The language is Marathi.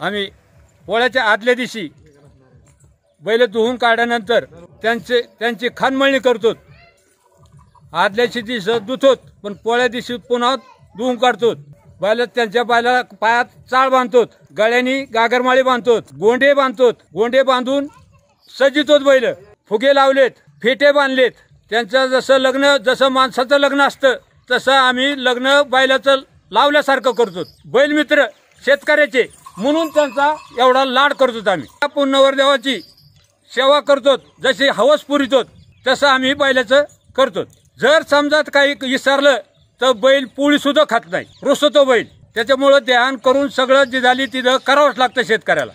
आम्ही पोळ्याच्या आदल्या दिवशी बैल धुवून काढल्यानंतर त्यांचे त्यांची खानमळणी करतो आदल्या दिवशी धुतोत पण पोळ्या दिवशी पुन्हा धुवून काढतो बैल त्यांच्या बैला पायात चाळ बांधतो गळ्यानी गागरमाळी बांधतो गोंडे बांधतो गोंडे बांधून सजितोत बैल. फुगे लावलेत फेटे बांधलेत. त्यांचं जसं लग्न जसं माणसाचं लग्न असतं तसं आम्ही लग्न बैलाचं लावल्यासारखं करतो. बैलमित्र शेतकऱ्याचे म्हणून त्यांचा एवढा लाड करतो आम्ही. त्या पुन्नवर देवाची सेवा करतो जशी हवस पुरितो तसं आम्ही बैलाचं करतो. जर समजात काही विसरलं तर बैल पोळी सुद्धा खात नाही. रुसतो बैल. त्याच्यामुळं ध्यान करून सगळं जे झाली तिथं करावंच लागतं शेतकऱ्याला.